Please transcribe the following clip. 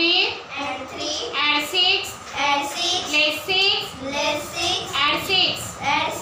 3, and 3. and 6, and 6. less 6, Less 6. and 6. and 6.